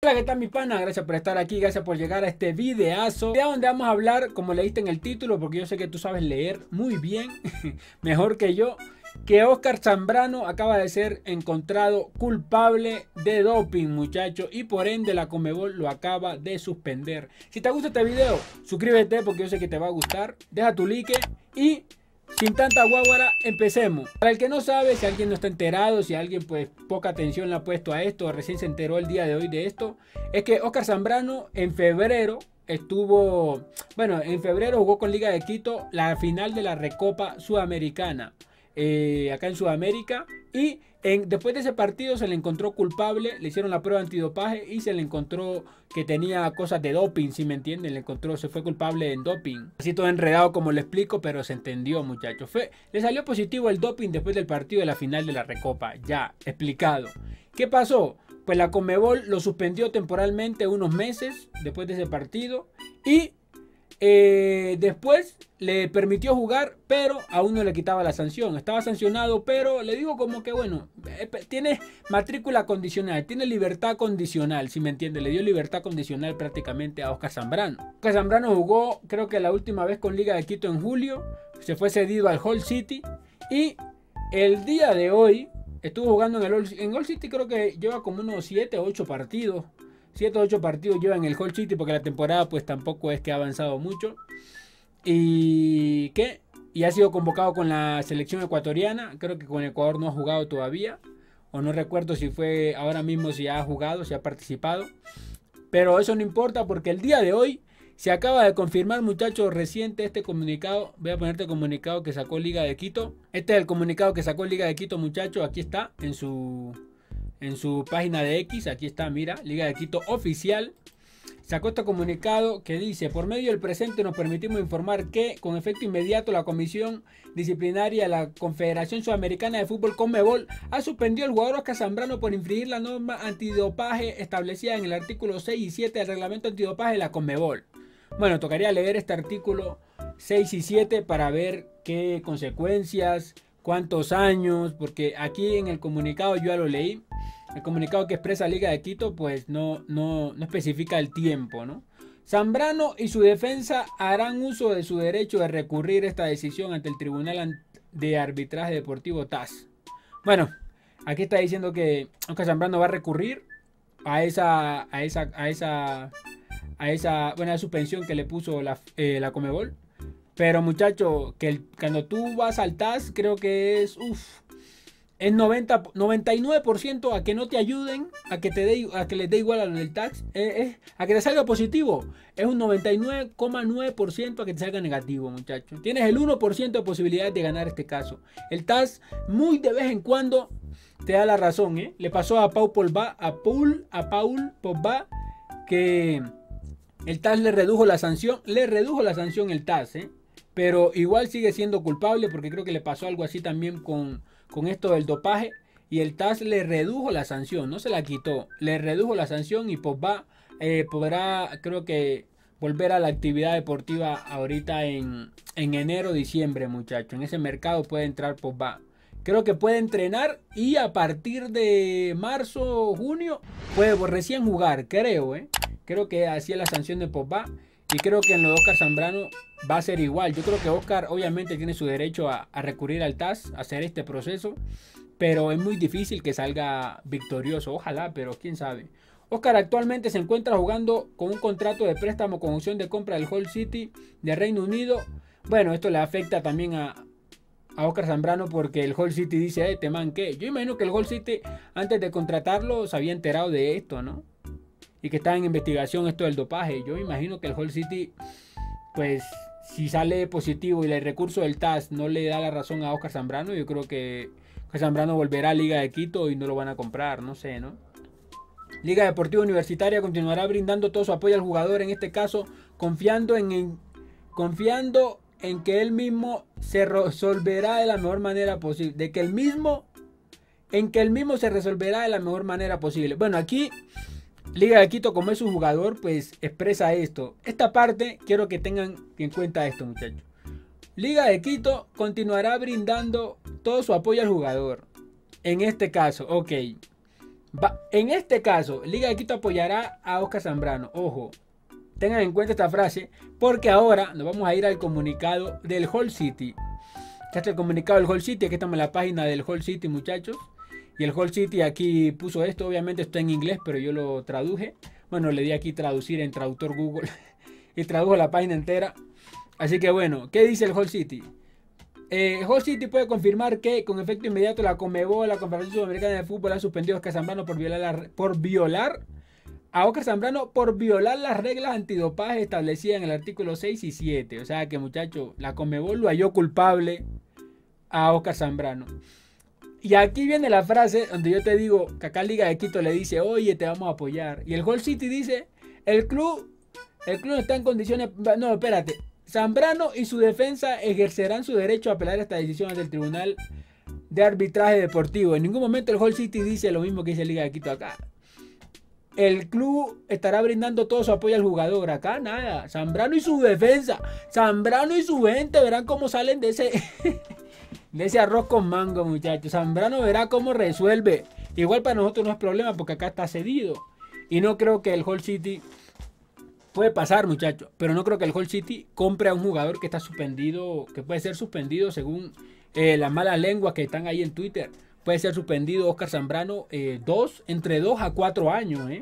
Hola, ¿qué tal mi pana? Gracias por estar aquí, gracias por llegar a este videazo. Video donde vamos a hablar, como leíste en el título, porque yo sé que tú sabes leer muy bien, mejor que yo, que Oscar Zambrano acaba de ser encontrado culpable de doping, muchachos, y por ende la Comebol lo acaba de suspender. Si te gusta este video, suscríbete porque yo sé que te va a gustar, deja tu like y sin tanta guaguara, empecemos. Para el que no sabe, si alguien no está enterado, si alguien pues poca atención le ha puesto a esto, recién se enteró el día de hoy de esto, es que Oscar Zambrano en febrero estuvo, bueno, en febrero jugó con Liga de Quito la final de la Recopa Sudamericana. Eh, acá en Sudamérica. Y después de ese partido se le encontró culpable, le hicieron la prueba antidopaje y se le encontró que tenía cosas de doping, si me entienden, le encontró, se fue culpable en doping. Así todo enredado como le explico, pero se entendió muchachos. Le salió positivo el doping después del partido de la final de la Recopa, ya explicado. ¿Qué pasó? Pues la Comebol lo suspendió temporalmente unos meses después de ese partido y eh, después le permitió jugar, pero aún no le quitaba la sanción. Estaba sancionado, pero le digo como que, bueno, eh, tiene matrícula condicional, tiene libertad condicional, si me entiende. Le dio libertad condicional prácticamente a Oscar Zambrano. Oscar Zambrano jugó, creo que la última vez con Liga de Quito en julio. Se fue cedido al Hall City. Y el día de hoy estuvo jugando en el en Hall City, creo que lleva como unos 7 o 8 partidos 7 o 8 partidos lleva en el Hall City porque la temporada pues tampoco es que ha avanzado mucho. Y qué y ha sido convocado con la selección ecuatoriana. Creo que con Ecuador no ha jugado todavía. O no recuerdo si fue ahora mismo si ha jugado, si ha participado. Pero eso no importa porque el día de hoy se acaba de confirmar, muchachos, reciente este comunicado. Voy a ponerte comunicado que sacó Liga de Quito. Este es el comunicado que sacó Liga de Quito, muchachos. Aquí está en su en su página de X, aquí está, mira, Liga de Quito oficial, sacó este comunicado que dice, por medio del presente nos permitimos informar que con efecto inmediato la Comisión Disciplinaria de la Confederación Sudamericana de Fútbol Conmebol ha suspendido al jugador Oscar Zambrano por infringir la norma antidopaje establecida en el artículo 6 y 7 del reglamento antidopaje de la Conmebol. Bueno, tocaría leer este artículo 6 y 7 para ver qué consecuencias, cuántos años, porque aquí en el comunicado yo ya lo leí, el comunicado que expresa Liga de Quito pues no, no, no especifica el tiempo, ¿no? Zambrano y su defensa harán uso de su derecho de recurrir esta decisión ante el Tribunal de Arbitraje Deportivo TAS. Bueno, aquí está diciendo que Oscar Zambrano va a recurrir a esa, a esa, a esa, a esa buena suspensión que le puso la, eh, la Comebol. Pero muchacho, que cuando tú vas al TAS, creo que es, uff, es 90, 99% a que no te ayuden, a que, te dé, a que les dé igual a del tax, a que te salga positivo. Es un 99,9% a que te salga negativo, muchachos. Tienes el 1% de posibilidades de ganar este caso. El tax muy de vez en cuando te da la razón, ¿eh? Le pasó a Paul Pogba, a Paul, a Paul Pogba, que el TAS le redujo la sanción, le redujo la sanción el TAS, ¿eh? Pero igual sigue siendo culpable porque creo que le pasó algo así también con con esto del dopaje y el TAS le redujo la sanción, no se la quitó, le redujo la sanción y Pogba eh, podrá, creo que, volver a la actividad deportiva ahorita en, en enero, diciembre, muchachos. En ese mercado puede entrar Pogba. Creo que puede entrenar y a partir de marzo, junio, puede recién jugar, creo, ¿eh? Creo que así es la sanción de Pogba. Y creo que en lo de Oscar Zambrano va a ser igual. Yo creo que Oscar obviamente tiene su derecho a, recurrir al TAS, a hacer este proceso. Pero es muy difícil que salga victorioso. Ojalá, pero quién sabe. Oscar actualmente se encuentra jugando con un contrato de préstamo con opción de compra del Hall City de Reino Unido. Bueno, esto le afecta también a, a Oscar Zambrano porque el Hall City dice, eh, te man, ¿qué? Yo imagino que el Hall City antes de contratarlo se había enterado de esto, ¿no? Y que está en investigación esto del dopaje. Yo imagino que el Hall City, pues si sale positivo y el recurso del TAS no le da la razón a Oscar Zambrano, yo creo que Oscar Zambrano volverá a Liga de Quito y no lo van a comprar, no sé, ¿no? Liga Deportiva Universitaria continuará brindando todo su apoyo al jugador, en este caso confiando en, confiando en que él mismo se resolverá de la mejor manera posible, de que el mismo en que él mismo se resolverá de la mejor manera posible. Bueno, aquí Liga de Quito, como es su jugador, pues expresa esto. Esta parte quiero que tengan en cuenta esto, muchachos. Liga de Quito continuará brindando todo su apoyo al jugador. En este caso, ok. en este caso, Liga de Quito apoyará a Oscar Zambrano. Ojo, tengan en cuenta esta frase, porque ahora nos vamos a ir al comunicado del Hall City. Este es el comunicado del Hall City, aquí estamos en la página del Hall City, muchachos. Y el Hall City aquí puso esto, obviamente está en inglés, pero yo lo traduje. Bueno, le di aquí traducir en traductor Google y tradujo la página entera. Así que bueno, ¿qué dice el Hall City? Eh, Hall City puede confirmar que con efecto inmediato la Comebol, la Confederación Sudamericana de Fútbol, ha suspendido a Oscar Zambrano por violar, por violar a Oscar Zambrano por violar las reglas antidopaje establecidas en el artículo 6 y 7. O sea que muchachos, la Comebol lo halló culpable a Oscar Zambrano. Y aquí viene la frase donde yo te digo que acá Liga de Quito le dice, oye, te vamos a apoyar. Y el Hall City dice, el club, el club está en condiciones... No, espérate. Zambrano y su defensa ejercerán su derecho a apelar esta decisión ante el Tribunal de Arbitraje Deportivo. En ningún momento el Hall City dice lo mismo que dice Liga de Quito acá. El club estará brindando todo su apoyo al jugador. Acá nada. Zambrano y su defensa. Zambrano y su gente verán cómo salen de ese... de ese arroz con mango, muchachos. Zambrano verá cómo resuelve. Igual para nosotros no es problema porque acá está cedido. Y no creo que el Hall City puede pasar, muchachos. Pero no creo que el Hall City compre a un jugador que está suspendido, que puede ser suspendido según eh, las malas lenguas que están ahí en Twitter. Puede ser suspendido Oscar Zambrano eh, dos, entre 2 a 4 años, ¿eh?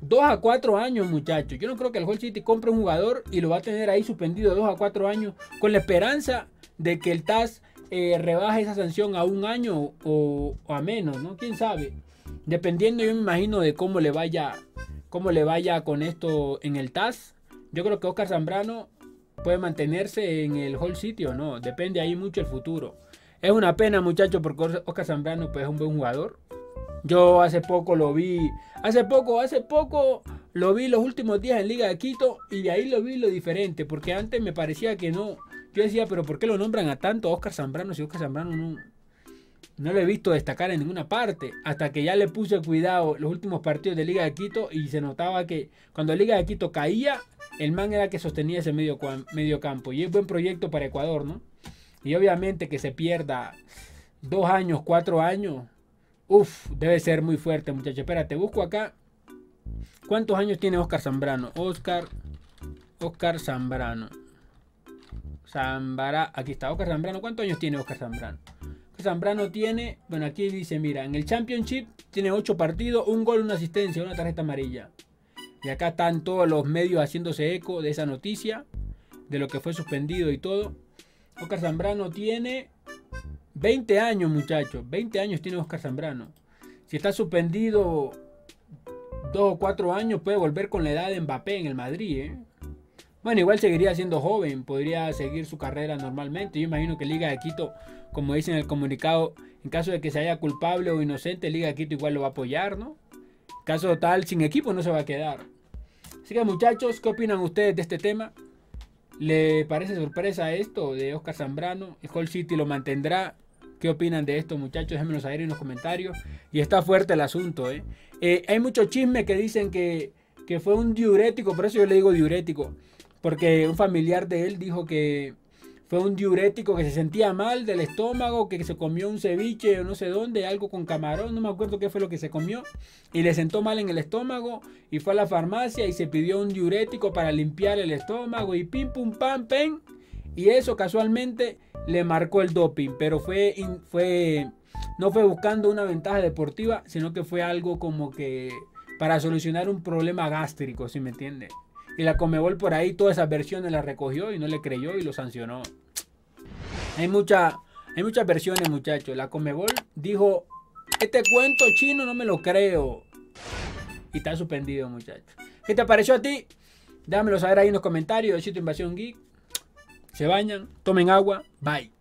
2 a 4 años, muchachos. Yo no creo que el Hall City compre un jugador y lo va a tener ahí suspendido 2 a 4 años con la esperanza de que el TAS eh, esa sanción a un año o, a menos, ¿no? ¿Quién sabe? Dependiendo, yo me imagino de cómo le vaya, cómo le vaya con esto en el TAS. Yo creo que Oscar Zambrano puede mantenerse en el Hall City o no. Depende ahí mucho el futuro. Es una pena, muchachos, porque Oscar Zambrano pues, es un buen jugador. Yo hace poco lo vi, hace poco, hace poco lo vi los últimos días en Liga de Quito y de ahí lo vi lo diferente, porque antes me parecía que no, yo decía, pero ¿por qué lo nombran a tanto Oscar Zambrano si Oscar Zambrano no, no lo he visto destacar en ninguna parte? Hasta que ya le puse cuidado los últimos partidos de Liga de Quito y se notaba que cuando Liga de Quito caía, el man era que sostenía ese medio, medio campo. Y es buen proyecto para Ecuador, ¿no? Y obviamente que se pierda dos años, cuatro años, uff, debe ser muy fuerte, muchachos. Espérate, busco acá. ¿Cuántos años tiene Oscar Zambrano? Oscar, Oscar Zambrano. Zambrano. Aquí está Oscar Zambrano. ¿Cuántos años tiene Oscar Zambrano? Zambrano tiene, bueno, aquí dice, mira, en el Championship tiene 8 partidos, un gol, una asistencia, una tarjeta amarilla. Y acá están todos los medios haciéndose eco de esa noticia, de lo que fue suspendido y todo. Oscar Zambrano tiene 20 años, muchachos. 20 años tiene Oscar Zambrano. Si está suspendido 2 o 4 años, puede volver con la edad de Mbappé en el Madrid, ¿eh? Bueno, igual seguiría siendo joven, podría seguir su carrera normalmente. Yo imagino que Liga de Quito, como dice en el comunicado, en caso de que se haya culpable o inocente, Liga de Quito igual lo va a apoyar, ¿no? Caso tal, sin equipo no se va a quedar. Así que muchachos, ¿qué opinan ustedes de este tema? ¿Le parece sorpresa esto de Oscar Zambrano? ¿El City lo mantendrá? ¿Qué opinan de esto, muchachos? Déjenmelo saber en los comentarios. Y está fuerte el asunto, ¿eh? eh hay muchos chismes que dicen que, que fue un diurético, por eso yo le digo diurético porque un familiar de él dijo que fue un diurético que se sentía mal del estómago, que se comió un ceviche o no sé dónde, algo con camarón, no me acuerdo qué fue lo que se comió, y le sentó mal en el estómago y fue a la farmacia y se pidió un diurético para limpiar el estómago y pim pum pam pen, y eso casualmente le marcó el doping, pero fue, fue no fue buscando una ventaja deportiva, sino que fue algo como que para solucionar un problema gástrico, si me entiende. Y la Comebol por ahí todas esas versiones las recogió y no le creyó y lo sancionó. Hay, mucha, hay muchas versiones, muchachos. La Comebol dijo, este cuento chino no me lo creo. Y está suspendido, muchachos. ¿Qué te pareció a ti? Dámelo saber ahí en los comentarios Sitio Invasión Geek. Se bañan, tomen agua. Bye.